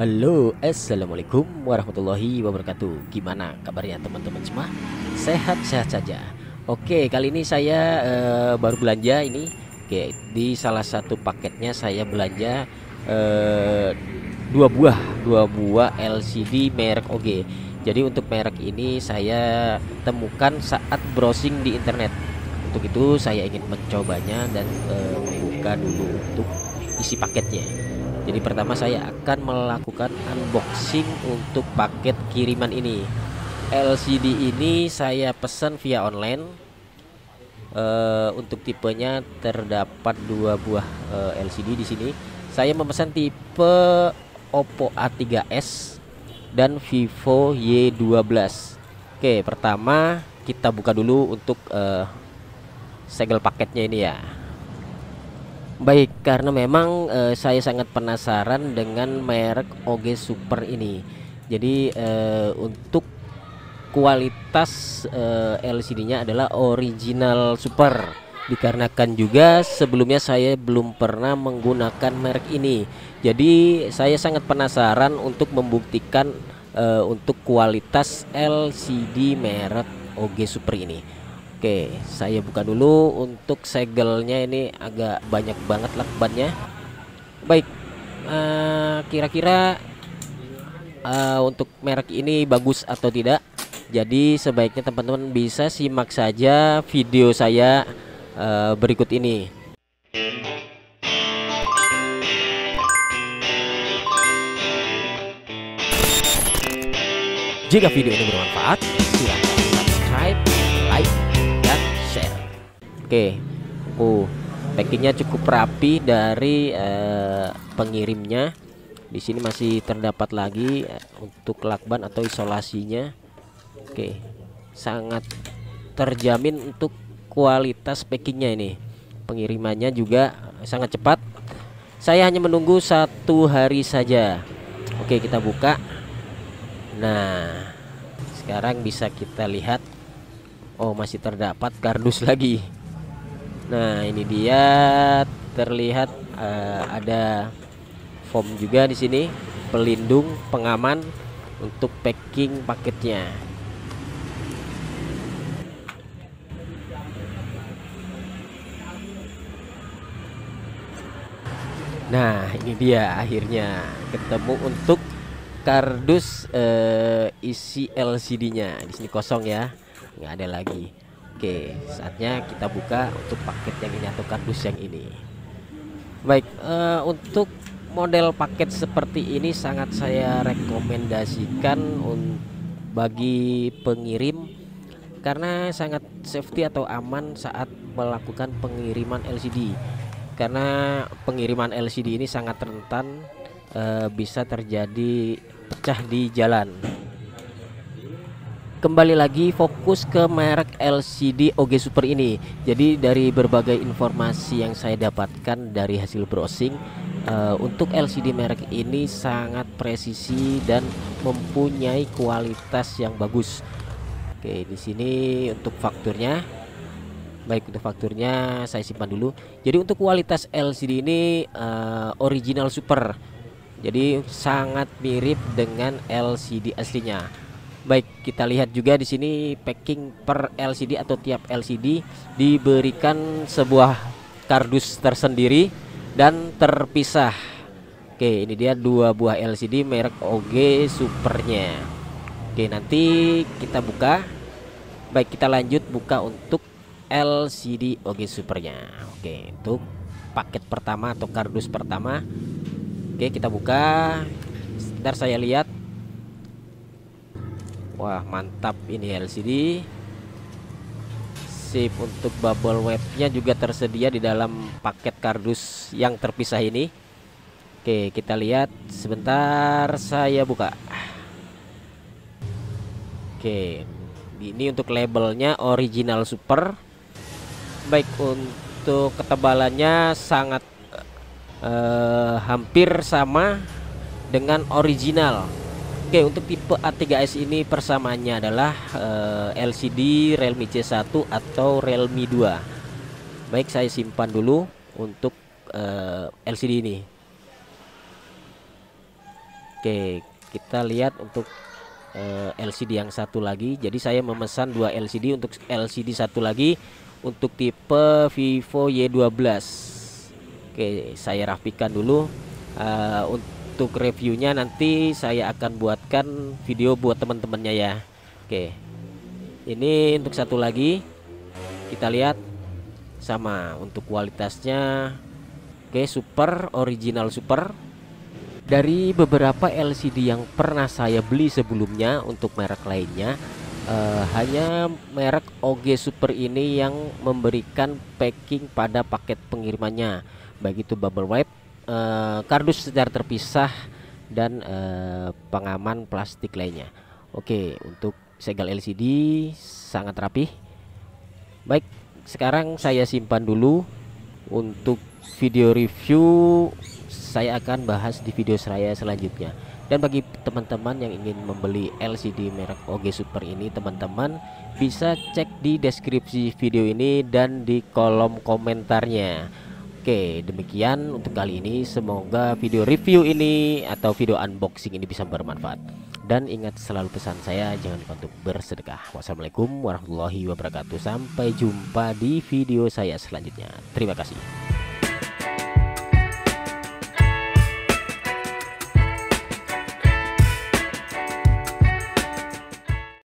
Halo, assalamualaikum warahmatullahi wabarakatuh. Gimana kabarnya teman-teman semua? Sehat-sehat saja. Oke, kali ini saya uh, baru belanja ini. Oke, di salah satu paketnya saya belanja uh, dua buah, dua buah LCD merek OG. Jadi untuk merek ini saya temukan saat browsing di internet. Untuk itu saya ingin mencobanya dan uh, membuka dulu untuk isi paketnya. Jadi pertama saya akan melakukan unboxing untuk paket kiriman ini. LCD ini saya pesan via online. Uh, untuk tipenya terdapat dua buah uh, eh, LCD di sini. Saya memesan tipe Oppo A3s dan Vivo Y12. Oke, pertama kita buka dulu untuk uh, segel paketnya ini ya. Baik, karena memang uh, saya sangat penasaran dengan merek OG Super ini. Jadi uh, untuk kualitas uh, eh, LCD-nya adalah original Super. Dikarenakan juga sebelumnya saya belum pernah menggunakan merek ini. Jadi saya sangat penasaran untuk membuktikan uh, untuk kualitas LCD merek OG Super ini. Oke, saya buka dulu untuk segelnya ini agak banyak banget lakbannya. Baik, eh, kira-kira uh, uh, untuk merek ini bagus atau tidak? Jadi sebaiknya teman-teman bisa simak saja video saya uh, berikut ini. Jika video ini bermanfaat, silahkan Oke. Uh, packingnya cukup rapi dari uh, pengirimnya. Di sini masih terdapat lagi uh, untuk lakban atau isolasinya. Oke. Sangat terjamin untuk kualitas packingnya ini. Pengirimannya juga sangat cepat. Saya hanya menunggu satu hari saja. Oke, kita buka. Nah, sekarang bisa kita lihat. Oh, masih terdapat kardus lagi. Nah, ini dia terlihat uh, ada foam juga di sini, pelindung pengaman untuk packing paketnya. Nah, ini dia akhirnya ketemu untuk kardus uh, isi LCD-nya. Di sini kosong ya, nggak ada lagi. Oke, saatnya kita buka untuk paket yang atau kardus yang ini. Baik, uh, untuk model paket seperti ini sangat saya rekomendasikan bagi pengirim karena sangat safety atau aman saat melakukan pengiriman LCD. Karena pengiriman LCD ini sangat rentan uh, bisa terjadi pecah di jalan kembali lagi fokus ke merek LCD OG Super ini. Jadi dari berbagai informasi yang saya dapatkan dari hasil browsing uh, untuk LCD merek ini sangat presisi dan mempunyai kualitas yang bagus. Oke, di sini untuk fakturnya Baik untuk fakturnya saya simpan dulu. Jadi untuk kualitas LCD ini uh, original super. Jadi sangat mirip dengan LCD aslinya. Baik, kita lihat juga di sini packing per LCD atau tiap LCD diberikan sebuah kardus tersendiri dan terpisah. Oke, ini dia dua buah LCD merek OG Supernya. Oke, nanti kita buka. Baik, kita lanjut buka untuk LCD OG Supernya. Oke, untuk paket pertama atau kardus pertama. Oke, kita buka. Sebentar saya lihat Wah mantap ini LCD Sip untuk bubble webnya juga tersedia di dalam paket kardus yang terpisah ini. Oke kita lihat. Sebentar saya buka. Oke ini untuk labelnya original super. Baik untuk ketebalannya sangat uh, hampir sama dengan original Oke untuk tipe A3s ini persamaannya adalah uh, eh, LCD Realme C1 atau Realme 2 Baik saya simpan dulu untuk uh, eh, LCD ini. Oke kita lihat untuk uh, eh, LCD yang satu lagi. Jadi saya memesan dua LCD untuk LCD satu lagi untuk tipe Vivo Y12 Oke saya rapikan dulu uh, untuk reviewnya nanti saya akan buatkan video buat teman-temannya ya. Oke. Ini untuk satu lagi. Kita lihat sama untuk kualitasnya. Oke super original super. Dari beberapa LCD yang pernah saya beli sebelumnya untuk merek lainnya uh, hanya merek OG Super ini yang memberikan packing pada paket pengirimannya baik itu bubble wrap uh, kardus secara terpisah dan uh, pengaman plastik lainnya. Oke untuk segel LCD sangat rapi baik sekarang saya simpan dulu. Untuk video review saya akan bahas di video saya selanjutnya. Dan bagi teman-teman yang ingin membeli LCD merek OG Super ini teman-teman bisa cek di deskripsi video ini dan di kolom komentarnya Oke demikian untuk kali ini. Semoga video review ini atau video unboxing ini bisa bermanfaat. Dan ingat selalu pesan saya jangan lupa untuk bersedekah. Wassalamualaikum warahmatullahi wabarakatuh. Sampai jumpa di video saya selanjutnya. Terima kasih